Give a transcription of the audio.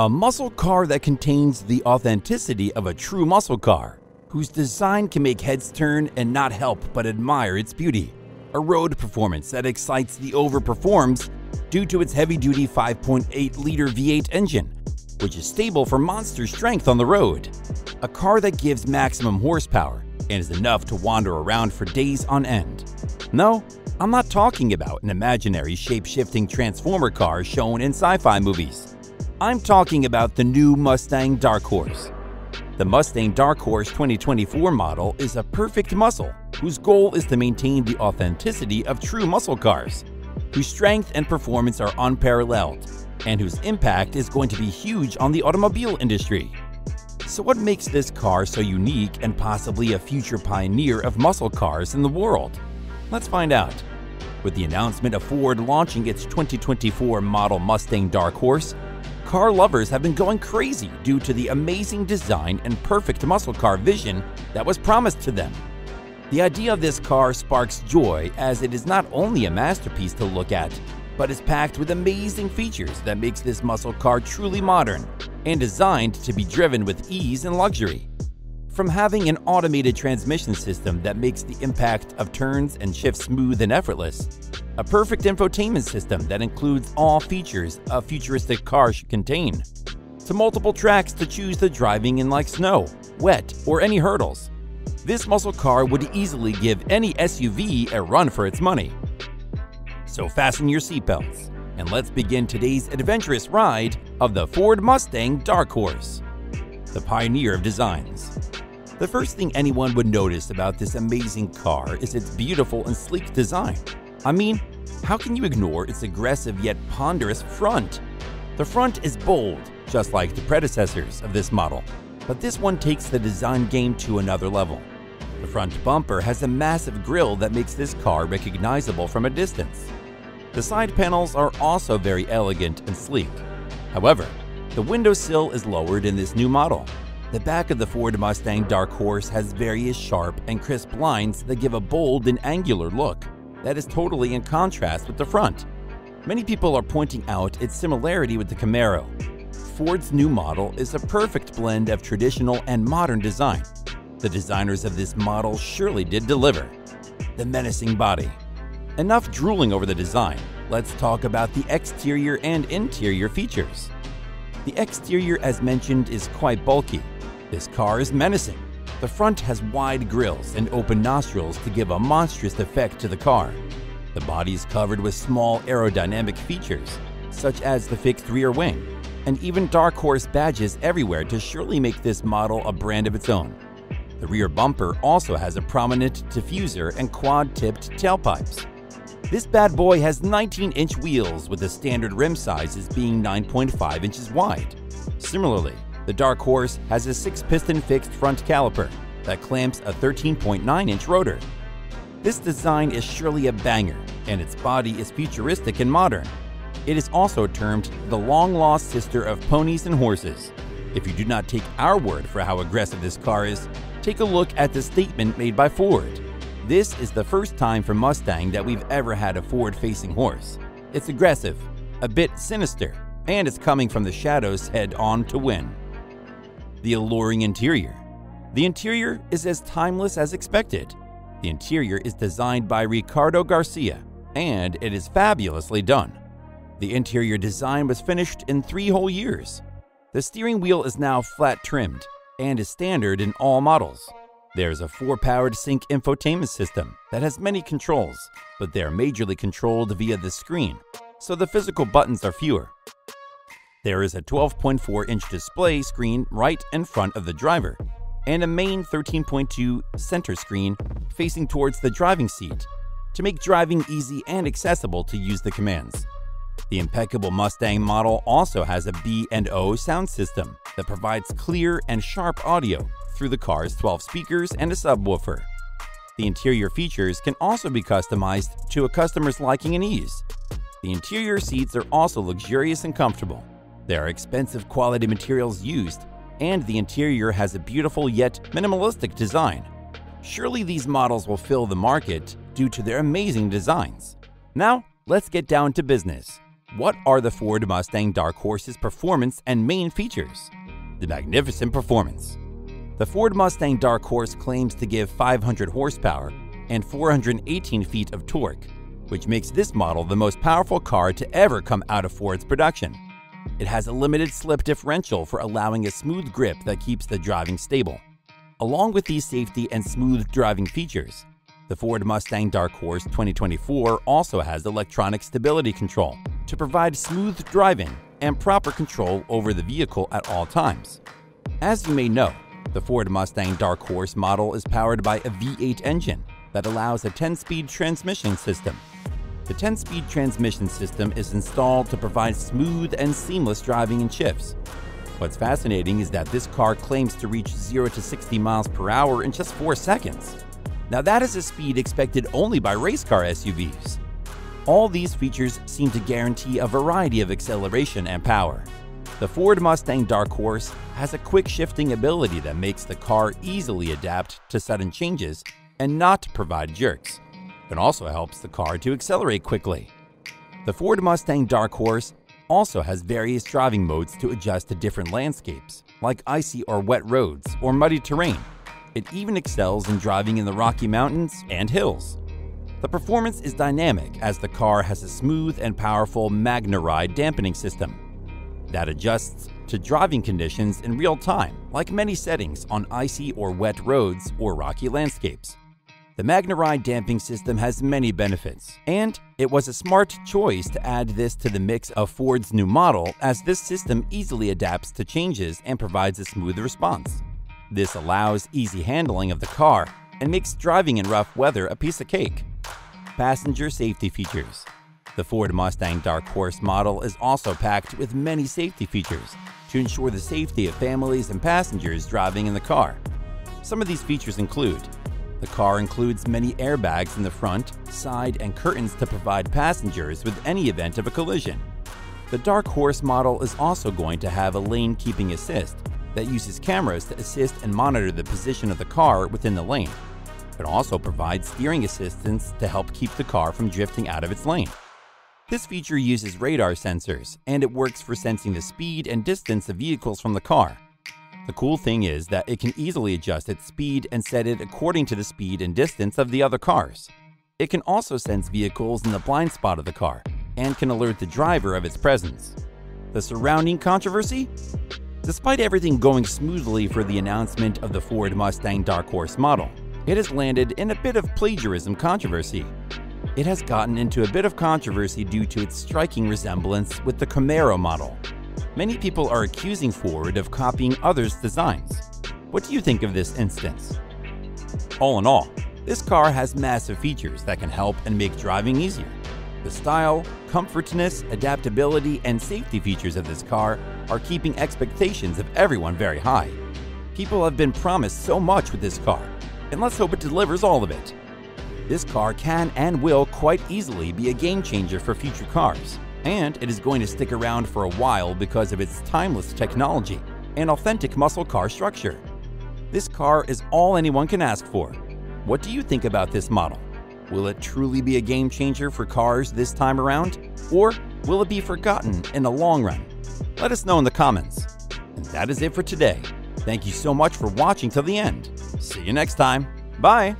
A muscle car that contains the authenticity of a true muscle car, whose design can make heads turn and not help but admire its beauty. A road performance that excites the overperforms due to its heavy-duty 5.8-liter V8 engine, which is stable for monster strength on the road. A car that gives maximum horsepower and is enough to wander around for days on end. No, I'm not talking about an imaginary shape-shifting transformer car shown in sci-fi movies. I'm talking about the new Mustang Dark Horse. The Mustang Dark Horse 2024 model is a perfect muscle whose goal is to maintain the authenticity of true muscle cars, whose strength and performance are unparalleled, and whose impact is going to be huge on the automobile industry. So what makes this car so unique and possibly a future pioneer of muscle cars in the world? Let's find out. With the announcement of Ford launching its 2024 model Mustang Dark Horse, car lovers have been going crazy due to the amazing design and perfect muscle car vision that was promised to them. The idea of this car sparks joy as it is not only a masterpiece to look at, but is packed with amazing features that makes this muscle car truly modern and designed to be driven with ease and luxury. From having an automated transmission system that makes the impact of turns and shifts smooth and effortless, a perfect infotainment system that includes all features a futuristic car should contain, to multiple tracks to choose the driving in like snow, wet, or any hurdles. This muscle car would easily give any SUV a run for its money. So fasten your seatbelts and let's begin today's adventurous ride of the Ford Mustang Dark Horse, the pioneer of designs. The first thing anyone would notice about this amazing car is its beautiful and sleek design. I mean, how can you ignore its aggressive yet ponderous front? The front is bold, just like the predecessors of this model, but this one takes the design game to another level. The front bumper has a massive grille that makes this car recognizable from a distance. The side panels are also very elegant and sleek. However, the windowsill is lowered in this new model. The back of the Ford Mustang Dark Horse has various sharp and crisp lines that give a bold and angular look that is totally in contrast with the front. Many people are pointing out its similarity with the Camaro. Ford's new model is a perfect blend of traditional and modern design. The designers of this model surely did deliver. The menacing body, Enough drooling over the design, let's talk about the exterior and interior features. The exterior, as mentioned, is quite bulky. This car is menacing. The front has wide grills and open nostrils to give a monstrous effect to the car. The body is covered with small aerodynamic features, such as the fixed rear wing, and even Dark Horse badges everywhere to surely make this model a brand of its own. The rear bumper also has a prominent diffuser and quad-tipped tailpipes. This bad boy has 19-inch wheels with the standard rim sizes being 9.5 inches wide. Similarly, the Dark Horse has a 6-piston fixed front caliper that clamps a 13.9-inch rotor. This design is surely a banger, and its body is futuristic and modern. It is also termed the long-lost sister of ponies and horses. If you do not take our word for how aggressive this car is, take a look at the statement made by Ford. This is the first time for Mustang that we've ever had a forward-facing horse. It's aggressive, a bit sinister, and it's coming from the shadows head on to win. The alluring interior. The interior is as timeless as expected. The interior is designed by Ricardo Garcia, and it is fabulously done. The interior design was finished in three whole years. The steering wheel is now flat trimmed and is standard in all models. There's a four-powered sync infotainment system that has many controls, but they are majorly controlled via the screen, so the physical buttons are fewer. There is a 12.4-inch display screen right in front of the driver, and a main 13.2 center screen facing towards the driving seat to make driving easy and accessible to use the commands. The impeccable Mustang model also has a B&O sound system that provides clear and sharp audio through the car's 12 speakers and a subwoofer. The interior features can also be customized to a customer's liking and ease. The interior seats are also luxurious and comfortable. There are expensive quality materials used, and the interior has a beautiful yet minimalistic design. Surely these models will fill the market due to their amazing designs. Now, let's get down to business. What are the Ford Mustang Dark Horse's performance and main features? The magnificent performance. The Ford Mustang Dark Horse claims to give 500 horsepower and 418 feet of torque, which makes this model the most powerful car to ever come out of Ford's production. It has a limited slip differential for allowing a smooth grip that keeps the driving stable. Along with these safety and smooth driving features, the Ford Mustang Dark Horse 2024 also has electronic stability control, to provide smooth driving and proper control over the vehicle at all times. As you may know, the Ford Mustang Dark Horse model is powered by a V8 engine that allows a 10-speed transmission system. The 10-speed transmission system is installed to provide smooth and seamless driving in shifts. What's fascinating is that this car claims to reach 0 to 60 miles per hour in just 4 seconds. Now that is a speed expected only by race car SUVs. All these features seem to guarantee a variety of acceleration and power. The Ford Mustang Dark Horse has a quick shifting ability that makes the car easily adapt to sudden changes and not provide jerks. It also helps the car to accelerate quickly. The Ford Mustang Dark Horse also has various driving modes to adjust to different landscapes, like icy or wet roads or muddy terrain. It even excels in driving in the Rocky Mountains and hills. The performance is dynamic as the car has a smooth and powerful MagneRide dampening system that adjusts to driving conditions in real time, like many settings on icy or wet roads or rocky landscapes. The MagneRide damping system has many benefits, and it was a smart choice to add this to the mix of Ford's new model as this system easily adapts to changes and provides a smooth response. This allows easy handling of the car and makes driving in rough weather a piece of cake passenger safety features. The Ford Mustang Dark Horse model is also packed with many safety features to ensure the safety of families and passengers driving in the car. Some of these features include the car includes many airbags in the front, side, and curtains to provide passengers with any event of a collision. The Dark Horse model is also going to have a lane keeping assist that uses cameras to assist and monitor the position of the car within the lane. It also provides steering assistance to help keep the car from drifting out of its lane. This feature uses radar sensors, and it works for sensing the speed and distance of vehicles from the car. The cool thing is that it can easily adjust its speed and set it according to the speed and distance of the other cars. It can also sense vehicles in the blind spot of the car and can alert the driver of its presence. The surrounding controversy? Despite everything going smoothly for the announcement of the Ford Mustang Dark Horse model, it has landed in a bit of plagiarism controversy. It has gotten into a bit of controversy due to its striking resemblance with the Camaro model. Many people are accusing Ford of copying others' designs. What do you think of this instance? All in all, this car has massive features that can help and make driving easier. The style, comfortness, adaptability, and safety features of this car are keeping expectations of everyone very high. People have been promised so much with this car, and let's hope it delivers all of it. This car can and will quite easily be a game changer for future cars, and it is going to stick around for a while because of its timeless technology and authentic muscle car structure. This car is all anyone can ask for. What do you think about this model? Will it truly be a game changer for cars this time around? Or will it be forgotten in the long run? Let us know in the comments. And that is it for today. Thank you so much for watching till the end. See you next time. Bye.